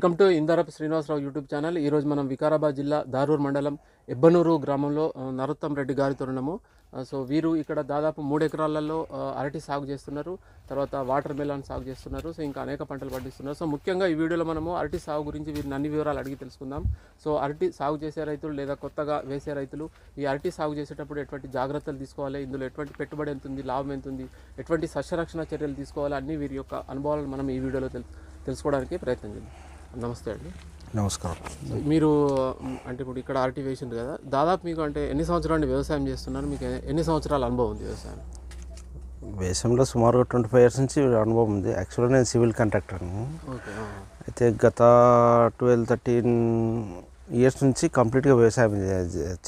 Welcome to Indarapu Srinivasarao YouTube channel. ఈరోజు మనం వికారాబాద్ జిల్లా దారూర్ మండలం ఎబ్బనూరు గ్రామంలో నరోత్తం రెడ్డి గారితో ఉన్నాము సో వీరు ఇక్కడ దాదాపు మూడు ఎకరాలలో అరటి సాగు చేస్తున్నారు. తర్వాత వాటర్ మెలాన్ సాగు చేస్తున్నారు. సో ఇంకా అనేక పంటలు పండిస్తున్నారు. సో ముఖ్యంగా ఈ వీడియోలో మనము అరటి సాగు గురించి వీరిని అన్ని వివరాలు అడిగి తెలుసుకుందాం. సో అరటి సాగు చేసే రైతులు లేదా కొత్తగా వేసే రైతులు ఈ అరటి సాగు చేసేటప్పుడు ఎటువంటి జాగ్రత్తలు తీసుకోవాలి? ఇందులో ఎటువంటి పెట్టుబడి ఎంత ఉంది? లాభం ఎంత ఉంది? ఎటువంటి సస్యరక్షణ చర్యలు తీసుకోవాలి? అన్ని వీరి యొక్క అనుభవాలను మనం ఈ వీడియోలో తెలు తెలుసుకోవడానికి ప్రయత్నం చేద్దాం. నమస్తే అండి. నమస్కారం. మీరు అంటే ఇప్పుడు ఇక్కడ అరటి వేసిండ్రు కదా దాదాపు మీకు అంటే ఎన్ని సంవత్సరాలు వ్యవసాయం చేస్తున్నారు? మీకు ఎన్ని సంవత్సరాల అనుభవం ఉంది వ్యవసాయం వేసంలో సుమారుగా ట్వంటీ ఫైవ్ ఇయర్స్ నుంచి అనుభవం ఉంది. యాక్చువల్గా నేను సివిల్ కాంట్రాక్టర్ను అయితే గత ట్వెల్వ్ థర్టీన్ ఇయర్స్ నుంచి కంప్లీట్గా వ్యవసాయం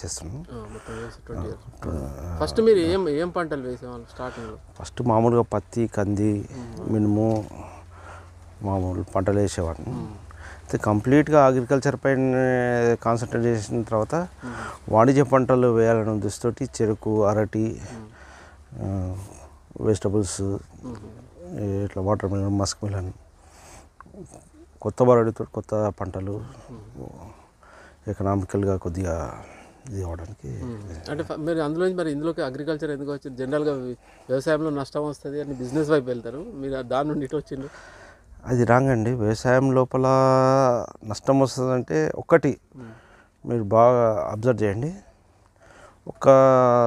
చేస్తున్నాను ఫస్ట్ మీరు ఏం ఏం పంటలు వేసేవాళ్ళు స్టార్టింగ్లో? ఫస్ట్ మామూలుగా పత్తి కంది మినుము మామూలు పంటలు వేసేవాడిని. కంప్లీట్గా అగ్రికల్చర్ పైన కాన్సన్ట్రేట్ చేసిన తర్వాత వాణిజ్య పంటలు వేయాలనే ఉద్దేశంతో చెరుకు అరటి వెజిటబుల్స్ ఇట్లా వాటర్ మిలన్ మస్క్ మిలన్ కొత్త బరడితో కొత్త పంటలు ఎకనామికల్గా కొద్దిగా ఇది అవ్వడానికి అంటే మీరు అందులో మరి ఇందులోకి అగ్రికల్చర్ ఎందుకు వచ్చింది? జనరల్గా వ్యవసాయంలో నష్టం వస్తుంది అని బిజినెస్ వైపు వెళ్తారు. మీరు దాని నుండి ఇటు వచ్చిండ్రు. అది రాంగండి. వ్యవసాయం లోపల నష్టం వస్తుందంటే ఒకటి మీరు బాగా అబ్జర్వ్ చేయండి. ఒక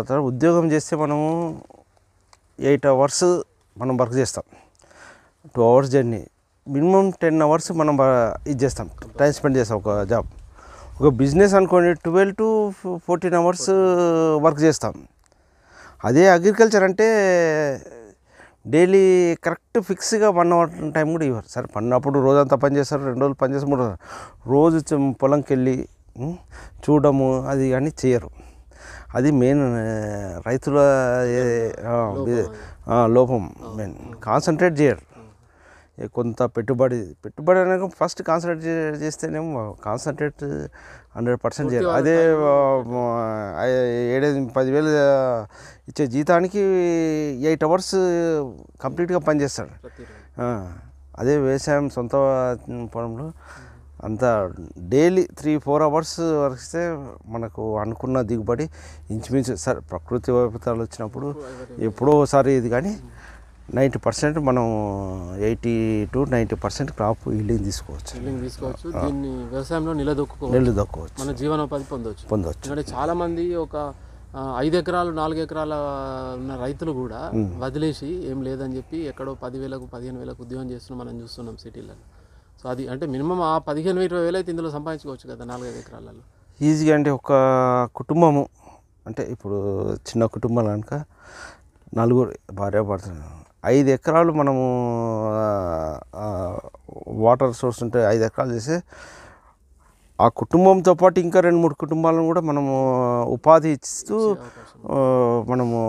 తర్వాత ఉద్యోగం చేస్తే మనము ఎయిట్ అవర్స్ మనం వర్క్ చేస్తాం. Two hours journey. Minimum ten hours మనం ఇది చేస్తాం. టైం స్పెండ్ చేస్తాం ఒక జాబ్. ఒక బిజినెస్ అనుకోండి twelve to fourteen hours work చేస్తాం. అదే అగ్రికల్చర్ అంటే డైలీ కరెక్ట్ ఫిక్స్గా వన్ అవర్ టైం కూడా ఇవ్వరు. సరే పన్నప్పుడు రోజంతా పని చేస్తారు రెండు రోజులు పని చేస్తారు మూడు రోజు పొలంకి వెళ్ళి చూడము అది కానీ చేయరు. అది మెయిన్ రైతుల లోపం. మెయిన్. కాన్సన్ట్రేట్ చేయరు. కొంత పెట్టుబడి పెట్టుబడి అనగా ఫస్ట్ కాన్సన్ట్రేట్ చేస్తేనేమో కాన్సన్ట్రేట్ హండ్రెడ్ పర్సెంట్ చేయరు అదే ఏడేది పదివేలు ఇచ్చే జీతానికి ఎయిట్ అవర్స్ కంప్లీట్గా పనిచేస్తాడు. అదే వ్యవసాయం సొంత పొలంలో అంత డైలీ త్రీ ఫోర్ అవర్స్ వరిస్తే మనకు అనుకున్న దిగుబడి ఇంచుమించు సరే ప్రకృతి వైపరీత్యాలు వచ్చినప్పుడు ఎప్పుడో ఒకసారి ఇది కానీ నైంటీ పర్సెంట్ మనం eighty to ninety percent crop yielding తీసుకోవచ్చు. బిల్డింగ్ తీసుకోవచ్చు. దీన్ని వ్యవసాయంలో నిలదొక్కుకోవచ్చు. నెల్లు దక్కోవచ్చు మన జీవనోపాధి పొందవచ్చు పొందవచ్చు ఎందుకంటే చాలా మంది ఒక ఐదు ఎకరాలు నాలుగు ఎకరాల ఉన్న రైతులు కూడా వదిలేసి ఏం లేదని చెప్పి ఎక్కడో పదివేలకు పదిహేను వేలకు ఉద్యోగం చేస్తున్నాం మనం చూస్తున్నాం సిటీలలో. సో అది అంటే మినిమం ఆ పదిహేను ఇరవై వేలు అయితే ఇందులో సంపాదించుకోవచ్చు కదా నాలుగైదు ఎకరాలలో. ఈజీగా అంటే ఒక కుటుంబము అంటే ఇప్పుడు చిన్న కుటుంబాలు కనుక నలుగురు భార్య భర్తలు ఐదు ఎకరాలు మనము వాటర్ సోర్స్ ఉంటే ఐదు ఎకరాలు చేస్తే ఆ కుటుంబంతో పాటు ఇంకా రెండు మూడు కుటుంబాలను కూడా మనము ఉపాధి ఇస్తూ మనము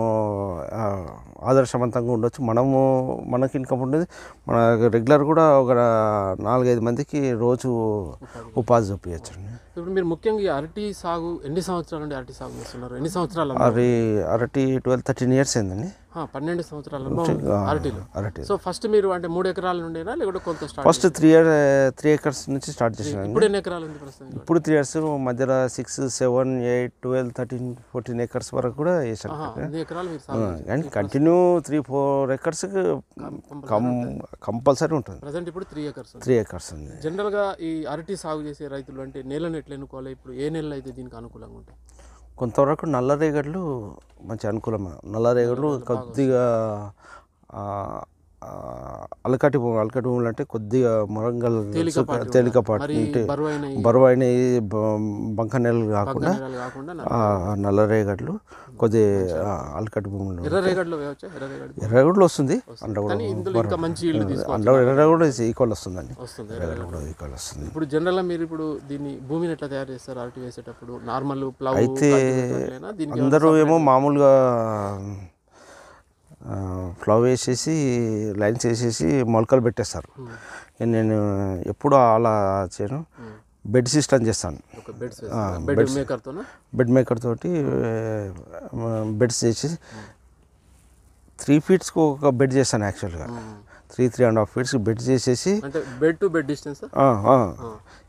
ఆదర్శవంతంగా ఉండొచ్చు. మనము మనకి ఇన్కమ్ ఉండేది. మన రెగ్యులర్ కూడా ఒక నాలుగైదు మందికి రోజు ఉపాధి. చూపించచ్చు ఇప్పుడు మీరు ముఖ్యంగా ఈ అరటి సాగు ఎన్ని సంవత్సరాల నుండి అరటి సాగు చేస్తున్నారు? ఎన్ని సంవత్సరాలు అనుభవం? అరటి ట్వెల్వ్ థర్టీన్ ఇయర్స్ అయిందండి. ఆ, పన్నెండు సంవత్సరాల అరటిలో. అరటి. సో ఫస్ట్ మీరు అంటే మూడు ఎకరాల నుండేనా లేకుంటే కొంత start first three year three acres నుంచి స్టార్ట్ చేసాను ఇప్పుడు ఎన్ని ఎకరాలు ఉంది ప్రస్తుతం ఇప్పుడు త్రీ ఇయర్స్ మధ్యలో six seven eight twelve thirteen fourteen acres వరకు కూడా వేసాను. కానీ కంటిన్యూ త్రీ ఫోర్ ఎకర్స్ కం కంపల్సరీ ఉంటుంది. ప్రజెంట్ ఇప్పుడు త్రీ ఎకర్స్ త్రీ ఎకర్స్ ఉంది. జనరల్గా ఈ అరటి సాగు చేసే రైతులు అంటే నేలను ఎట్లా ఎన్నుకోవాలి? ఇప్పుడు ఏ నెలలు అయితే దీనికి అనుకూలంగా ఉంటాయి? కొంతవరకు నల్లరేగడ్లు మంచి అనుకూలమే. నల్లరేగడ్లు కొద్దిగా అలకటి భూములు అలకటి భూములు అంటే కొద్దిగా మొరంగల్ తేలికపాటి బరువైన బంక నెలలు కాకుండా నల్లరేగడ్లు కొద్ది అలకటి భూములు. ఎర్రగడ్డలు వస్తుంది. ఎర్రగడ్డ ఈక్వల్ వస్తుందండి. ఎర్రగడ్డ ఈక్వల్ వస్తుంది. ఇప్పుడు జనరల్గా మీరు ఇప్పుడు దీన్ని భూమిని ఎట్లా తయారు చేస్తారు? అరటి వేసేటప్పుడు నార్మల్ అయితే అందరూ ఏమో మామూలుగా ఫ్లవ్ వేసేసి లైన్స్ వేసేసి మొలకలు పెట్టేస్తారు. నేను ఎప్పుడు అలా చేయను. బెడ్ సిస్టమ్ చేస్తాను. బెడ్ బెడ్ మేకర్ తోటి బెడ్స్ చేసి త్రీ ఫీట్స్కి ఒక బెడ్ చేస్తాను యాక్చువల్గా. Three three and half feets bed చేసేసి అంటే బెడ్ టు బెడ్ డిస్టెన్స్.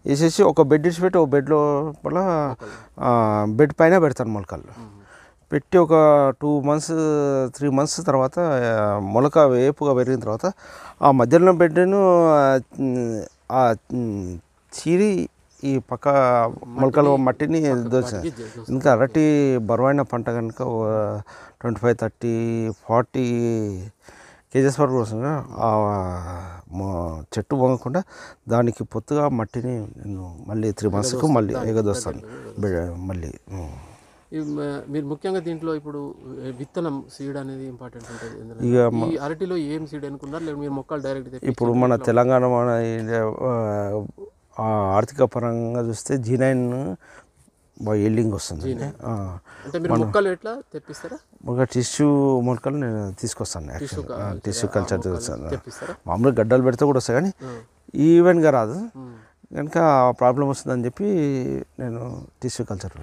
వేసేసి ఒక బెడ్ ఇచ్చి పెట్టి ఒక బెడ్ లోపల బెడ్ పైన పెడతాను మొలకలు. పెట్టి ఒక టూ మంత్స్ త్రీ మంత్స్ తర్వాత మొలక వేపుగా పెరిగిన తర్వాత ఆ మధ్యలో బెడ్ను ఆ చీరి ఈ పక్క మొలకల మట్టిని దోచ ఇంకా అరటి బరువైన పంట కనుక twenty five thirty forty kgs వరకు వస్తుంది ఆ చెట్టు వంగకుండా దానికి పొత్తుగా మట్టిని నేను మళ్ళీ త్రీ మంత్స్కు మళ్ళీ ఎగదొస్తాను. మళ్ళీ మీరు ముఖ్యంగా దీంట్లో ఇప్పుడు విత్తనం సీడ్ అనేది ఇంపార్టెంట్ ఉంటుంది ఇక ఈ అరటిలో ఏం సీడ్ అనుకున్నారు? లేదా మీరు మొక్కలు డైరెక్ట్ ఇప్పుడు మన తెలంగాణ మన ఆర్థిక పరంగా చూస్తే జీ నైన్ బాగా ఈల్డింగ్ వస్తుంది. మొక్కలు ఎట్లా తెప్పిస్తారా? ఒక టిష్యూ మొలకలు నేను తీసుకొస్తాను టిష్యూ కల్చర్ మామూలుగా గడ్డలు పెడితే కూడా వస్తాయి కానీ ఈవెన్గా రాదు. కనుక ప్రాబ్లం వస్తుందని చెప్పి నేను టిష్యూ కల్చర్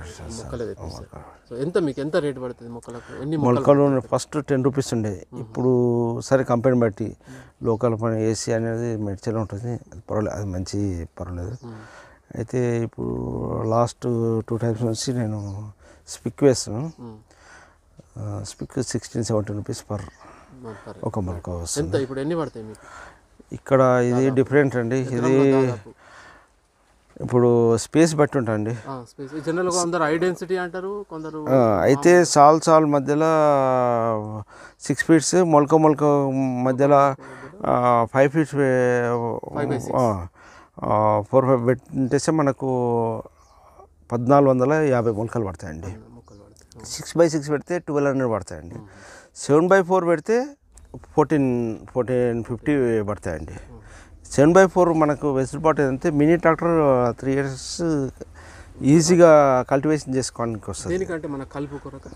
ఎంత మీకు ఎంత రేట్ పడుతుంది మొక్కలకు? ఎన్ని మొక్కలు మొలకలు ఫస్ట్ టెన్ రూపీస్ ఉండే ఇప్పుడు సరే కంపెనీ బట్టి లోకల్ పని ఏసీ అనేది మెడిచల్ ఉంటుంది. అది పర్వాలేదు అది మంచి పర్వాలేదు. అయితే ఇప్పుడు లాస్ట్ టూ టైమ్స్ నుంచి నేను స్పిక్ వేస్తాను. SPIC sixteen seventeen rupees per. ఒక మొలక వస్తుంది. ఇప్పుడు ఎన్ని పడతాయి ఇక్కడ ఇది డిఫరెంట్ అండి. ఇది ఇప్పుడు స్పేస్ బట్టి ఉంటుంది జనరల్గా అందరు హై డెన్సిటీ అంటారు కొందరు అయితే సాల్ సాల్ మధ్యలో సిక్స్ ఫీట్స్ మొలక మొలక మధ్యలో ఫైవ్ ఫీట్స్ ఫోర్ ఫైవ్ పెట్టేస్తే మనకు పద్నాలుగు వందల యాభై మొలకలు పడతాయండి. సిక్స్ బై సిక్స్ పెడితే ట్వెల్వ్ హండ్రెడ్ పడతాయండి. సెవెన్ బై ఫోర్ పెడితే ఫోర్టీన్ ఫోర్టీన్ ఫిఫ్టీ పడతాయండి. సెవెన్ బై ఫోర్ మనకు వెసులుబాటు ఏంటంటే మినీ ట్రాక్టర్ త్రీ ఇయర్స్ ఈజీగా కల్టివేషన్ చేసుకోవడానికి వస్తుంది. దేనికంటే మన కలుపు కొరక?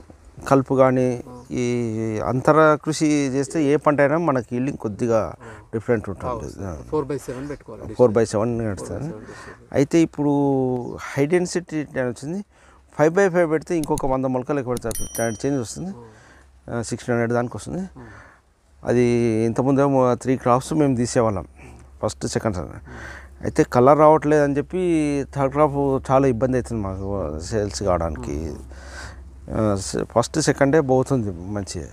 కలుపు కానీ ఈ అంతర కృషి చేస్తే ఏ పంట అయినా మనకి ఈల్డింగ్ కొద్దిగా డిఫరెంట్ ఉంటుంది. ఫోర్ బై సెవెన్ పెట్టుకోవాలి. ఫోర్ బై సెవెన్ నడుస్తుంది. అయితే ఇప్పుడు హై డెన్సిటీ వచ్చింది. ఫైవ్ బై ఫైవ్ పెడితే ఇంకొక వంద మొలకలు ఎక్కువ పెడతారు ఫిఫ్టీ చేంజ్ వస్తుంది. సిక్స్టీన్ హండ్రెడ్ దానికి వస్తుంది. అది ఇంతకుముందు త్రీ క్రాప్స్ మేము తీసేవాళ్ళం. ఫస్ట్ సెకండ్ అయితే కలర్ రావట్లేదు అని చెప్పి థర్డ్ క్రాప్ చాలా ఇబ్బంది అవుతుంది మాకు సేల్స్ కావడానికి. ఫస్ట్ సెకండే పోతుంది మంచిగా.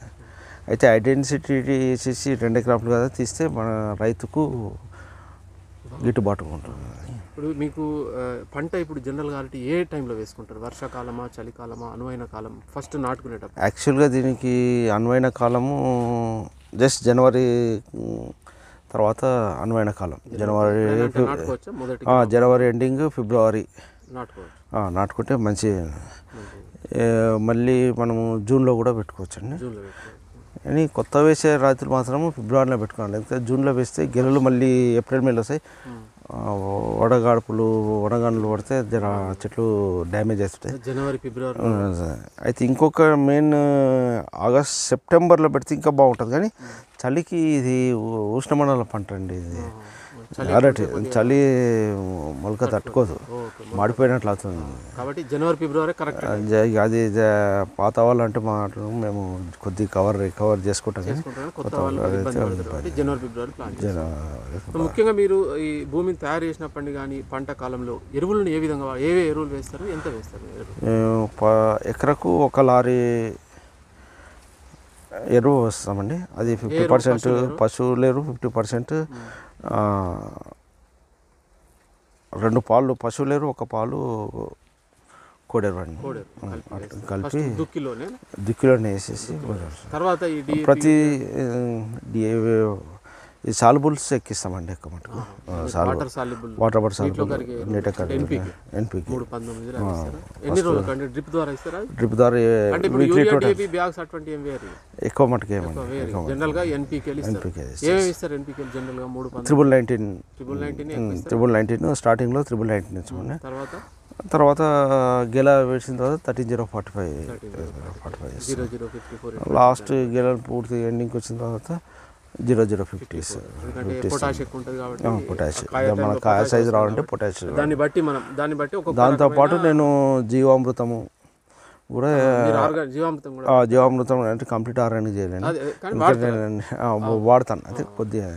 అయితే ఐడెన్సిటీ చేసి రెండు క్రాప్లు కదా తీస్తే మన రైతుకు గిట్టుబాటుగా ఉంటుంది. ఇప్పుడు మీకు పంట ఇప్పుడు జనరల్ కాబట్టి ఏ టైంలో వేసుకుంటారు? వర్షాకాలమా చలికాలమా అనువైన కాలం ఫస్ట్ నాటుకునేటప్పుడు? యాక్చువల్గా దీనికి అనువైన కాలము జస్ట్ జనవరి తర్వాత అనువైన కాలం. జనవరి జనవరి ఎండింగ్ ఫిబ్రవరి. నాటుకుంటే మంచి మళ్ళీ మనము జూన్లో కూడా పెట్టుకోవచ్చండి. కానీ కొత్త వేసే రైతులు మాత్రం ఫిబ్రవరిలో పెట్టుకోవాలి. లేకపోతే జూన్లో వేస్తే గెలలు మళ్ళీ ఏప్రిల్ మేలో వస్తాయి. వడగాడుపులు వడగానులు పడితే జర చెట్లు డ్యామేజ్ అవుతాయి జనవరి ఫిబ్రవరి. అయితే ఇంకొక మెయిన్ ఆగస్ట్ సెప్టెంబర్లో పెడితే ఇంకా బాగుంటుంది. కానీ చలికి ఇది ఉష్ణమండల పంట అండి ఇది. అరటి చలి మొలక తట్టుకోదు. మాడిపోయినట్లు అవుతుంది. కాబట్టి జనవరి ఫిబ్రవరి కరెక్ట్. అది పాత వాళ్ళు అంటే మాత్రం మేము కొద్దిగా కవర్ కవర్ చేసుకుంటాం జనవరి ఫిబ్రవరి ప్లాన్ ముఖ్యంగా మీరు ఈ భూమిని తయారు చేసినప్పటి కానీ పంట కాలంలో ఎరువులను ఏ విధంగా ఏ ఎరువులు వేస్తారు? ఎంత వేస్తారు ఎకరకు ఒక లారీ ఎరువు వస్తామండి. అది ఫిఫ్టీ పర్సెంట్ పశువుల ఎరువు ఫిఫ్టీ పర్సెంట్ రెండు పాలు పశువుల ఎరువు ఒక పాలు కోడెరువు అండి. కలిపి దుక్కిలోనే? దిక్కులోనే వేసేసి తర్వాత ప్రతి ఈ సాల్బుల్స్ ఎక్కిస్తామండి ఎక్కువ మటుకు. Water water soluble. నీట NPK. ఎన్పికి. డ్రిప్ ద్వారా ఇస్తారా? డ్రిప్ ద్వారా వీక్లీ ఎక్కువ మటుకు ఏమండి వేరు జనరల్గా ఎన్పీకేలు ఇస్తారు. NPK ఏమేమి ఇస్తారు ఎన్పీకేలు జనరల్గా? మూడు triple nineteen triple nineteen triple nineteen స్టార్టింగ్లో త్రిబుల్ నైన్టీన్ ఇచ్చామండి. తర్వాత? తర్వాత గెల వేసిన తర్వాత thirteen zero forty five forty five last గెల పూర్తి ఎండింగ్కి వచ్చిన తర్వాత జీరో జీరో ఫిఫ్టీ ఎందుకంటే పొటాష్ ఎక్కువ ఉంటుంది కాబట్టి పొటాష్ ఆ కాయ మన కాయ సైజు రావాలంటే కాబట్టి పొటాష్ దాన్ని బట్టి మనం దాన్ని బట్టి ఒక దాంతోపాటు నేను జీవామృతము కూడా జీవామృతం కూడా ఆ, జీవామృతం అంటే కంప్లీట్ ఆర్గానిక్ ఆ, వాడతాను. అదే కొద్దిగా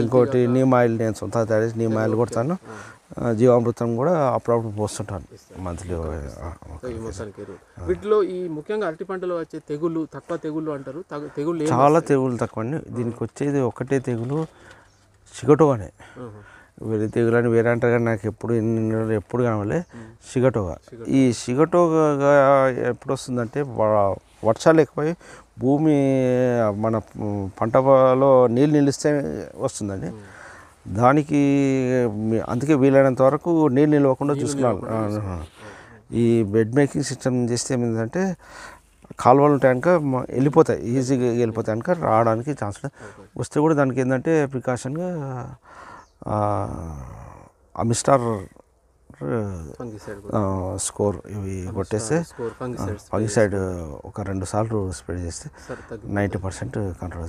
ఇంకోటి నీమ్ ఆయిల్ నేను సొంతంగా తయారు చేసి నీమ్ ఆయిల్ కొడతాను. జీవామృతం కూడా అప్పుడప్పుడు పోస్తుంటాను. మంత్లీ వీటిలో ఈ ముఖ్యంగా అరటి పంటలో వచ్చే తెగుళ్ళు తక్కువ తెగుళ్ళు అంటారు. తగు- తెగుళ్ళు చాలా తెగులు తక్కువ అండి దీనికి వచ్చేది ఒకటే తెగులు సిగటోగానే ఆహా. వేరే తెగులు అని వేరే అంటారు కానీ నాకు ఎప్పుడు ఎన్ని ఎప్పుడు కనవలే సిగటోగా ఈ సిగటోగా ఎప్పుడు వస్తుందంటే వర్షాలు ఎక్కువై భూమి మన పంటలో నీళ్ళు నిలిస్తే వస్తుందండి. దానికి అందుకే వీలైనంత వరకు నీళ్ళు నిలవకుండా చూసుకోవాలి. ఆ, ఈ బెడ్ మేకింగ్ సిస్టమ్ చేస్తే ఏమిందంటే కాలువలు ఉంటాయి కనుక వెళ్ళిపోతాయి. ఈజీగా వెళ్ళిపోతాయి కనుక రావడానికి ఛాన్స్. వస్తే కూడా దానికి ఏంటంటే ప్రికాషన్గా అమిస్టార్ ఫంగిసైడ్ స్కోర్ ఇవి కొట్టేస్తే స్కోర్ ఫంగిసైడ్ ఒక రెండు సార్లు స్ప్రే చేస్తే నైంటీ పర్సెంట్ కంట్రోల్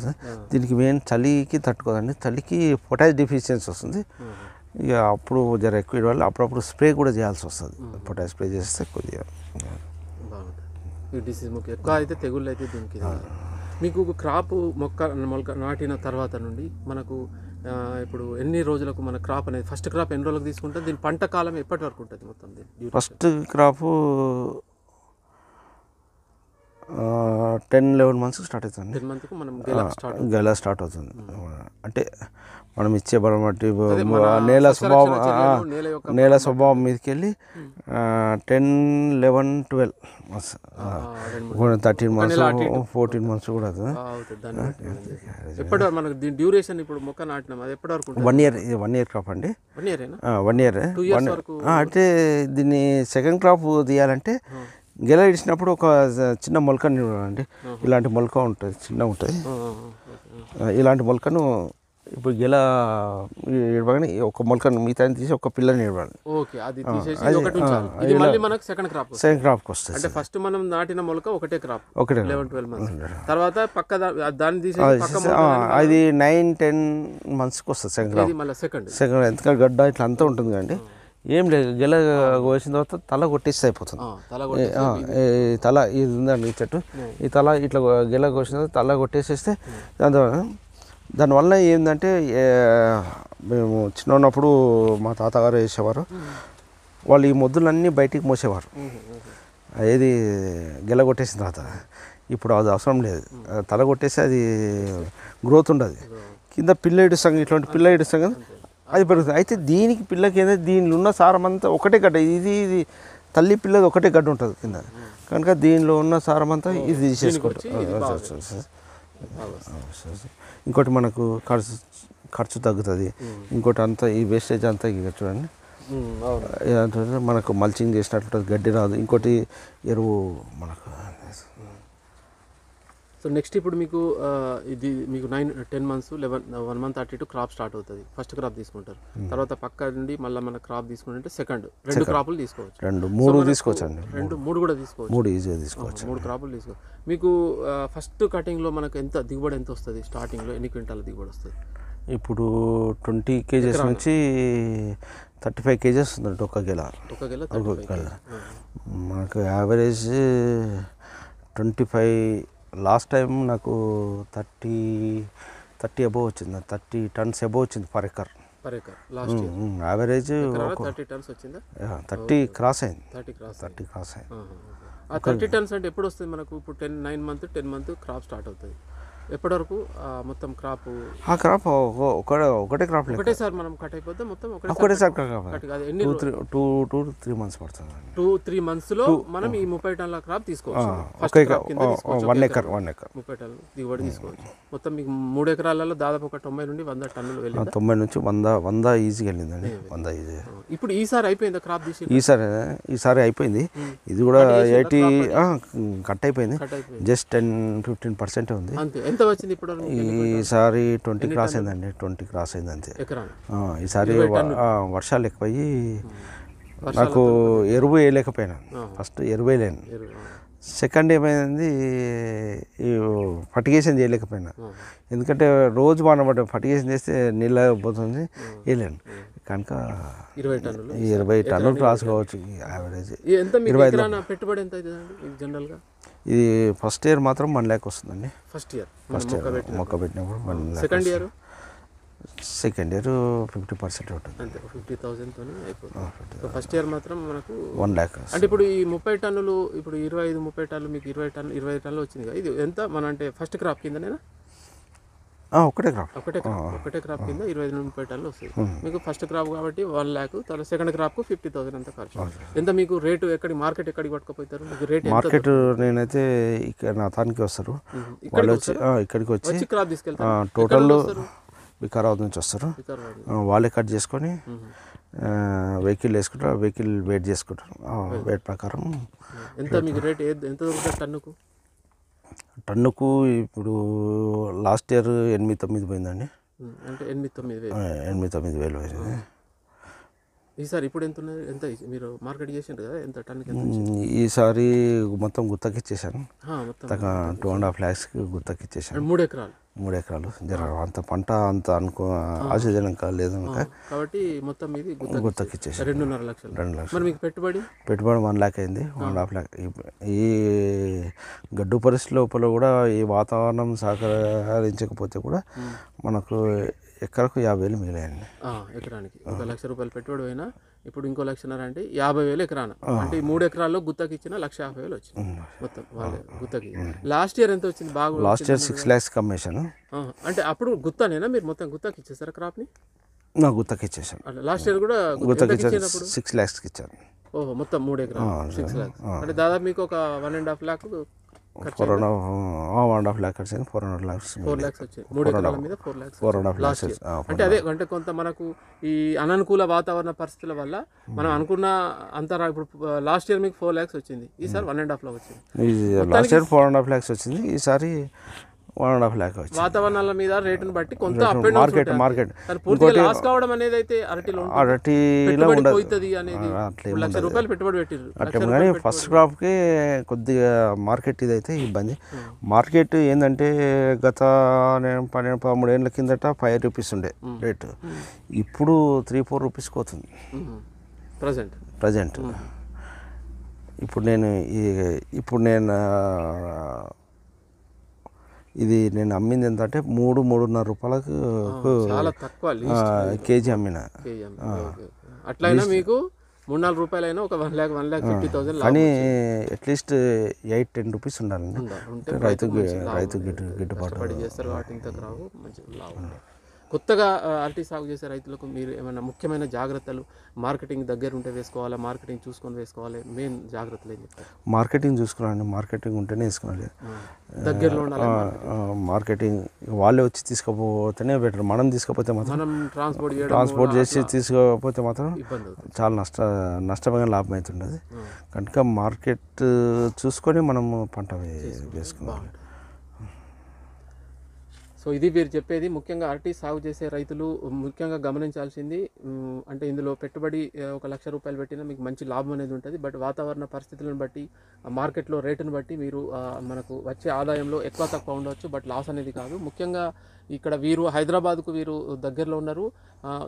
దీనికి మెయిన్ చలికి తట్టుకోదండి. చలికి పొటాష్ డిఫిషియన్సీ వస్తుంది. ఇక అప్పుడు జర ఎక్కువ వల్ల అప్పుడప్పుడు స్ప్రే కూడా చేయాల్సి వస్తుంది. పొటాష్ స్ప్రే చేస్తే కొద్దిగా ఈ డిసీజ్ ఎక్కువ అయితే తెగుళ్ళు అయితే దీనికి. మీకు క్రాప్ మొక్క మొలక నాటిన తర్వాత నుండి మనకు ఇప్పుడు ఎన్ని రోజులకు మన క్రాప్ అనేది ఫస్ట్ క్రాప్ ఎన్ని రోజులకు తీసుకుంటే దీని పంట కాలం ఎప్పటి వరకు ఉంటుంది మొత్తం దీని? First crop ten eleven months start అవుతుంది. టెన్ మంత్కు మనం గెలక్ స్టార్ట్ గల స్టార్ట్ అవుతుంది. అంటే మనం ఇచ్చే బలం బట్టి నేల స్వభావం నేల స్వభావం మీదకి వెళ్ళి ten eleven twelve months thirteen months fourteen months కూడా మనకు దీని డ్యూరేషన్ ఇప్పుడు మొక్క నాటినాం అది ఎప్పటి వరకు ఉంటుంది? వన్ ఇయర్ ఇది వన్ ఇయర్ క్రాప్ అండి. వన్ ఇయరేనా? One year. అంటే దీన్ని సెకండ్ క్రాప్ తీయాలంటే గెల ఇడిచినప్పుడు ఒక చిన్న మొలక అండి ఇలాంటి మొలక ఉంటుంది చిన్న ఉంటుంది. ఇలాంటి మొలకను ఇప్పుడు గెల ఇడవగానే ఒక మొలకను మిగతా తీసి ఒక పిల్లని ఇవ్వాలి సెకండ్ క్రాప్ సెకండ్ క్రాప్కి వస్తుంది. అంటే ఫస్ట్ మనం నాటిన మొలక ఒకటే క్రాప్ ఒకటే లెవెన్ ట్వెల్వ్ మంత్స్ తర్వాత పక్క దాన్ని ఆ, అది నైన్ టెన్ మంత్స్కి వస్తుంది సెకండ్ క్రాప్ సెకండ్ సెకండ్ ఎందుకంటే గడ్డ ఇట్లా అంతా ఉంటుంది కండి ఏం లేదు గెల కోసిన తర్వాత తల కొట్టేస్తే అయిపోతుంది తల ఇది. ఉందండి ఈ చెట్టు? ఈ తల ఇట్లా గెల కోసిన తర్వాత తల కొట్టేసేస్తే దాని దానివల్ల ఏంటంటే మేము చిన్న ఉన్నప్పుడు మా తాతగారు వేసేవారు. వాళ్ళు ఈ మొద్దులన్నీ బయటికి మోసేవారు. ఏది గెల కొట్టేసిన తర్వాత. ఇప్పుడు అది అవసరం లేదు. తల కొట్టేసి అది గ్రోత్ ఉండదు. కింద పిల్ల ఇడుస్తాం ఇట్లాంటి పిల్ల ఇడుస్తాం కదా అది పెరుగుతుంది. అయితే దీనికి పిల్లకి ఏంటంటే దీనిలో ఉన్న సారం అంతా ఒకటే గడ్డ. ఇది ఇది తల్లి పిల్లది ఒకటే గడ్డ ఉంటుంది కింద. కనుక దీనిలో ఉన్న సారం అంతా ఇది తీసేసుకుంటాం ఇంకోటి మనకు ఖర్చు ఖర్చు తగ్గుతుంది. ఇంకోటి అంతా ఈ వేస్టేజ్ అంతా ఇక చూడండి. మనకు మల్చింగ్ చేసినట్టు గడ్డి రాదు. ఇంకోటి ఎరువు మనకు సో నెక్స్ట్ ఇప్పుడు మీకు ఇది మీకు nine ten months eleven one month అటు ఇటు క్రాప్ స్టార్ట్ అవుతుంది. ఫస్ట్ క్రాప్ తీసుకుంటారు. తర్వాత పక్క నుండి మళ్ళీ మన క్రాప్ తీసుకుంటే సెకండ్ రెండు క్రాపులు తీసుకోవచ్చు. రెండు మూడు తీసుకోవచ్చండి. రెండు మూడు. కూడా తీసుకోవచ్చు. మూడు ఈజీగా తీసుకోవచ్చు. మూడు క్రాపులు తీసుకో మీకు ఫస్ట్ కటింగ్లో మనకు ఎంత దిగుబడి ఎంత వస్తుంది? స్టార్టింగ్లో ఎన్ని క్వింటాల దిగుబడి వస్తుంది? ఇప్పుడు ట్వంటీ కేజెస్ నుంచి థర్టీ ఫైవ్ కేజెస్ ఉందండి ఒక గెల. ఒక గెల ఒక గెల. మనకు average twenty five last time నాకు థర్టీ థర్టీ అబోవ్ వచ్చింది థర్టీ టన్స్ అబోవ్ వచ్చింది per acre. Average thirty tons వచ్చిందా? థర్టీ క్రాస్ అయింది. థర్టీ క్రాస్ థర్టీ క్రాస్ అయింది. ఆ థర్టీ టన్స్ అంటే ఎప్పుడు వస్తుంది మనకు? ఇప్పుడు ten nine month ten month crop start అవుతుంది. ఎప్పటి వరకు ఆ మొత్తం క్రాప్ ఆ క్రాప్ ఒకటే ఒకటే క్రాప్ ఒకటేసారి మనం కట్ అయిపోతే మొత్తం ఒకటే ఒకటేసారి two three two two three months పడుతుంది టూ త్రీ మంత్స్లో మనం ఈ ముప్పై టన్నుల క్రాప్ తీసుకోవచ్చు. వన్ ఎకర్ వన్ ఎకర్ ముప్పై టన్నులు దిగుబడి తీసుకోవచ్చు. మొత్తం మీకు మూడు ఎకరాలలో దాదాపు ఒక తొంభై నుండి వంద టన్నులు వెళ్ళింది? తొంభై నుంచి వంద వంద ఈజీగా వెళ్ళిందండి. వంద ఈజీ ఇప్పుడు ఈసారి అయిపోయిందా క్రాప్ తీసి ఈసారి ఈసారి అయిపోయింది. ఇది కూడా ఎయిటీ కట్ అయిపోయింది. జస్ట్ టెన్ ఫిఫ్టీన్ పర్సెంట్ ఉంది. ఎంత వచ్చింది ఇప్పుడు ఈసారి ట్వంటీ క్రాస్ అయిందండి ట్వంటీ క్రాస్ అయింది అంతే ఈసారి వర్షాలు ఎక్కువయ్యి నాకు ఎరువు వేయలేకపోయినా. ఫస్ట్ ఎరువు వేయలేను. సెకండ్ ఏమైంది ఈ ఫర్టిగేషన్ చేయలేకపోయినా. ఎందుకంటే రోజు మనం ఫర్టిగేషన్ చేస్తే నీళ్ళ పోతుంది వేయలేను. కనుక ఇరవై టన్నులు. ఇరవై టన్నులు క్రాస్ కావచ్చు యావరేజ్ ఎంత ఎకరాన పెట్టుబడి ఎంత జనరల్గా ఇది ఫస్ట్ ఇయర్ మాత్రం వన్ ల్యాక్ వస్తుందండి. ఫస్ట్ ఇయర్ ఫస్ట్ ఇయర్ మొక్క పెట్టినప్పుడు one lakh second year second year fifty percent ఉంటుంది అంతే ఫిఫ్టీ థౌసండ్తో అయిపోతుంది. ఫస్ట్ ఇయర్ మాత్రం మనకు వన్ ల్యాక్ అంటే ఇప్పుడు ఈ ముప్పై టన్నులు ఇప్పుడు ఇరవై ఐదు ముప్పై టన్నులు మీకు ఇరవై టన్ను ఇరవై టన్నులు వచ్చింది ఇది ఎంత? మన అంటే ఫస్ట్ క్రాప్ కిందనేనా? ఒకటే క్రాప్. ఒకటే క్రాప్ ఒకటే క్రాప్ కింద ఇరవై ఐదు ముప్పై టన్నులు వస్తుంది మీకు ఫస్ట్ క్రాప్ కాబట్టి వన్ ల్యాక్ తర్వాత సెకండ్ క్రాప్కు ఫిఫ్టీ థౌసండ్ అంత ఖర్చు. ఎంత మీకు రేటు ఎక్కడి మార్కెట్ ఎక్కడికి పట్టుకుపోతారు? మీకు రేట్ మార్కెట్ నేనైతే ఇక్కడ నా తానికి వస్తారు. ఇక్కడికి వాళ్ళు వచ్చి ఇక్కడికి వచ్చి క్రాప్ తీసుకెళ్తారు? టోటల్ వికారాబాద్ నుంచి వస్తారు. వాళ్ళే కట్ చేసుకొని వెహికల్ వేసుకుంటారు. వెహికల్ వెయిట్ చేసుకుంటారు. వెయిట్ ప్రకారం ఎంత మీకు రేట్? ఎంత దొరుకుతుంది టన్నుకు? టన్నుకు ఇప్పుడు లాస్ట్ ఇయర్ ఎనిమిది తొమ్మిది పోయిందండి. అంటే ఎనిమిది తొమ్మిది వేలు. ఎనిమిది తొమ్మిది వేలు పోయింది. ఈసారి ఇప్పుడు ఎంత ఉన్నది? ఎంత మీరు మార్కెట్ చేసిండ్రు కదా? ఎంత టన్నుకి ఎంత ఉమ్, ఈసారి మొత్తం గుత్తకిచ్చేసాను. మొత్తం టూ అండ్ హాఫ్ ల్యాక్స్కి గుత్తకిచ్చేసాను. మూడు ఎకరాలు. మూడు ఎకరాలు జర అంత పంట అంత అనుకో ఆశాజనక లేదు కాబట్టి మొత్తం ఇది గుత్త గుత్తకిచ్చేసాను రెండున్నర లక్షలు. రెండు లక్షలు. మరి మీకు పెట్టుబడి? పెట్టుబడి వన్ ల్యాక్ అయింది. One half lakh. ఈ గడ్డు పరిస్థితి లోపల కూడా ఈ వాతావరణం సహకరించకపోతే కూడా మనకు ఎకరకు యాభై వేలు మిగిలాయండి ఎకరానికి. ఒక లక్ష రూపాయలు పెట్టుబడి పోయినా ఇప్పుడు ఇంకో లక్షన్నర అంటే యాభై వేలు ఎకరాన. అంటే ఈ మూడు ఎకరాల్లో గుత్తకి ఇచ్చిన లక్ష యాభై వేలు వచ్చింది. మొత్తం వాళ్ళే గుత్తకి. లాస్ట్ ఇయర్ ఎంత వచ్చింది? బాగా లాస్ట్ ఇయర్ సిక్స్ ల్యాక్స్ కమ్మేశాను. ఆ, అంటే అప్పుడు గుత్తనేనా మీరు మొత్తం గుత్తకి ఇచ్చేసారా క్రాప్ని? నా గుత్తకి ఇచ్చేసాను లాస్ట్ ఇయర్ కూడా గుత్తకి ఇచ్చినప్పుడు సిక్స్ ల్యాక్స్కి ఇచ్చాను. ఓహో మొత్తం మూడు ఎకరాలు. సిక్స్ ల్యాక్స్. అంటే దాదాపు మీకు ఒక one and half lakh four and half one and half lakh వచ్చింది. Four and lakhs four lakhs వచ్చాయి మూడు ఎకరాల మీద four lakhs four and half lakhs అంటే అదే అంటే కొంత మనకు ఈ అననుకూల వాతావరణ పరిస్థితుల వల్ల మనం అనుకున్న అంత ఇప్పుడు లాస్ట్ ఇయర్ మీకు ఫోర్ ల్యాక్స్ వచ్చింది. ఈసారి వన్ అండ్ హాఫ్లో వచ్చింది. Last year four and half lakhs వచ్చింది. ఈసారి వన్ అండ్ హాఫ్ ల్యాక్ వచ్చింది వాతావరణాల మీద రేటును బట్టి కొంత మార్కెట్ మార్కెట్ పూర్తిగా లాస్ కావడం అనేది అయితే అరటిలో. అరటిలో ఉండదు. లక్ష రూపాయలు పెట్టుబడి పెట్టిర్రు. అట్లా కానీ ఫస్ట్ క్రాప్కి కొద్దిగా మార్కెట్ ఇదైతే ఇబ్బంది. మార్కెట్ ఏంటంటే గత నేను పన్నెండు పదమూడు ఏళ్ళ కిందట ఫైవ్ రూపీస్ ఉండే రేటు ఇప్పుడు త్రీ ఫోర్ రూపీస్కి పోతుంది. ప్రజెంట్ ప్రజెంట్ ఇప్పుడు నేను ఈ ఇప్పుడు నేను ఇది నేను అమ్మింది ఎంత అంటే మూడు మూడున్నర రూపాయలకు చాలా తక్కువ ఆ, కేజీ అమ్మిన. అట్లయినా మీకు మూడు నాలుగు రూపాయలైనా ఒక one lakh one lakh fifty thousand కానీ at least eight ten rupees ఉండాలండి. రైతు రైతు గిట్టు గిట్టుబాటు చేస్తారు వాటి రావు మంచి లాభం ఉంటుంది. కొత్తగా అరటి సాగు చేసే రైతులకు మీరు ఏమైనా ముఖ్యమైన జాగ్రత్తలు మార్కెటింగ్ దగ్గర ఉంటే వేసుకోవాలా మార్కెటింగ్ చూసుకొని వేసుకోవాలి? మెయిన్ జాగ్రత్తలు ఏం చెప్తారు? మార్కెటింగ్ చూసుకున్నాండి మార్కెటింగ్ ఉంటేనే వేసుకోవాలి. దగ్గరలో మార్కెటింగ్. వాళ్ళే వచ్చి తీసుకుపోతేనే బెటర్. మనం తీసుకపోతే మాత్రం మనం ట్రాన్స్పోర్ట్ ట్రాన్స్పోర్ట్ చేసి తీసుకోకపోతే మాత్రం ఇబ్బంది అవుతుంది. చాలా నష్ట నష్టమైన లాభం అవుతుండదు. కనుక మార్కెట్ చూసుకొని మనము పంట వేసుకోవాలి సో ఇది వీరు చెప్పేది. ముఖ్యంగా అరటి సాగు చేసే రైతులు ముఖ్యంగా గమనించాల్సింది అంటే ఇందులో పెట్టుబడి ఒక లక్ష రూపాయలు పెట్టినా మీకు మంచి లాభం అనేది ఉంటుంది. బట్ వాతావరణ పరిస్థితులను బట్టి మార్కెట్లో రేటును బట్టి మీరు మనకు వచ్చే ఆదాయంలో ఎక్కువ తక్కువ ఉండవచ్చు బట్ లాస్ అనేది కాదు. ముఖ్యంగా ఇక్కడ వీరు హైదరాబాద్కు వీరు దగ్గరలో ఉన్నారు.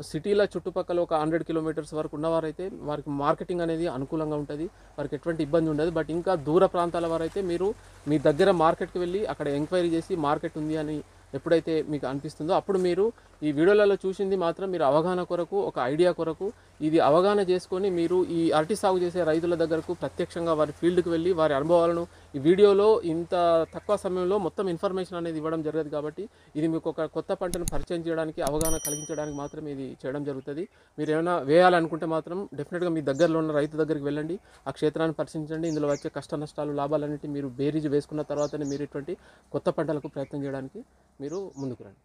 సిటీల చుట్టుపక్కల ఒక హండ్రెడ్ కిలోమీటర్స్ వరకు ఉన్నవారైతే వారికి మార్కెటింగ్ అనేది అనుకూలంగా ఉంటుంది. వారికి ఎటువంటి ఇబ్బంది ఉండదు. బట్ ఇంకా దూర ప్రాంతాల వారైతే మీరు మీ దగ్గర మార్కెట్కి వెళ్ళి అక్కడ ఎంక్వైరీ చేసి మార్కెట్ ఉంది అని ఎప్పుడైతే మీకు అనిపిస్తుందో అప్పుడు మీరు ఈ వీడియోలలో చూసింది మాత్రం మీరు అవగాహన కొరకు ఒక ఐడియా కొరకు ఇది అవగాహన చేసుకొని మీరు ఈ అరటి సాగు చేసే రైతుల దగ్గరకు ప్రత్యక్షంగా వారి ఫీల్డ్కి వెళ్ళి వారి అనుభవాలను ఈ వీడియోలో ఇంత తక్కువ సమయంలో మొత్తం ఇన్ఫర్మేషన్ అనేది ఇవ్వడం జరగదు కాబట్టి ఇది మీకు ఒక కొత్త పంటను పరిచయం చేయడానికి అవగాహన కలిగించడానికి మాత్రం ఇది చేయడం జరుగుతుంది. మీరు ఏమైనా వేయాలనుకుంటే మాత్రం డెఫినెట్గా మీ దగ్గరలో ఉన్న రైతు దగ్గరికి వెళ్ళండి. ఆ క్షేత్రాన్ని పరిశీలించండి. ఇందులో వచ్చే కష్ట నష్టాలు లాభాలన్నిటి మీరు బేరీజ్ వేసుకున్న తర్వాతనే మీరు ఇటువంటి కొత్త పంటలకు ప్రయత్నం చేయడానికి మీరు ముందుకు రండి.